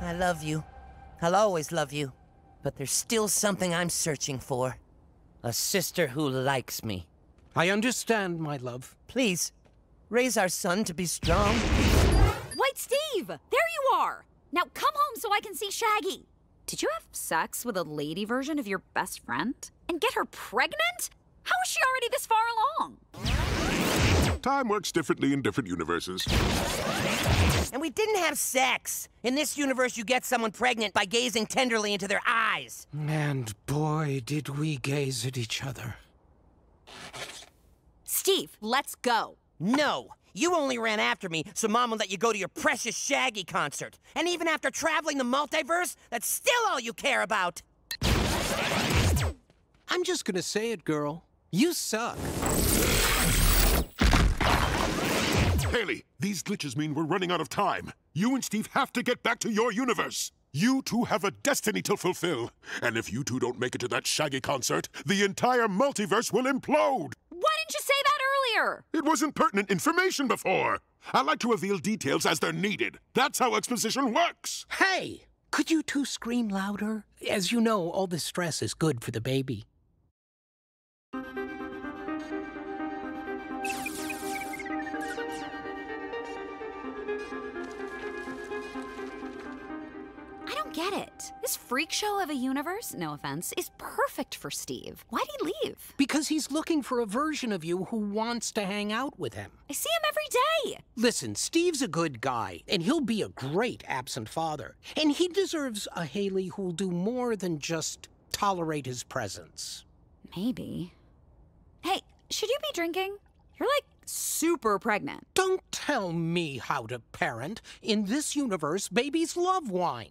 I love you. I'll always love you. But there's still something I'm searching for. A sister who likes me. I understand, my love. Please, raise our son to be strong. White Steve! There you are! Now come home so I can see Shaggy. Did you have sex with a lady version of your best friend? And get her pregnant? How is she already this far along? Time works differently in different universes. And we didn't have sex. In this universe, you get someone pregnant by gazing tenderly into their eyes. And boy, did we gaze at each other. Steve, let's go. No. You only ran after me so Mom will let you go to your precious Shaggy concert. And even after traveling the multiverse, that's still all you care about. I'm just gonna say it, girl. You suck. Hayley, these glitches mean we're running out of time. You and Steve have to get back to your universe. You two have a destiny to fulfill. And if you two don't make it to that Shaggy concert, the entire multiverse will implode. Why didn't you say that earlier? It wasn't pertinent information before. I like to reveal details as they're needed. That's how exposition works. Hey! Could you two scream louder? As you know, all this stress is good for the baby. Don't get it. This freak show of a universe, no offense, is perfect for Steve. Why'd he leave? Because he's looking for a version of you who wants to hang out with him. I see him every day. Listen, Steve's a good guy, and he'll be a great absent father. And he deserves a Hayley who'll do more than just tolerate his presence. Maybe. Hey, should you be drinking? You're like super pregnant. Don't tell me how to parent. In this universe, babies love wine.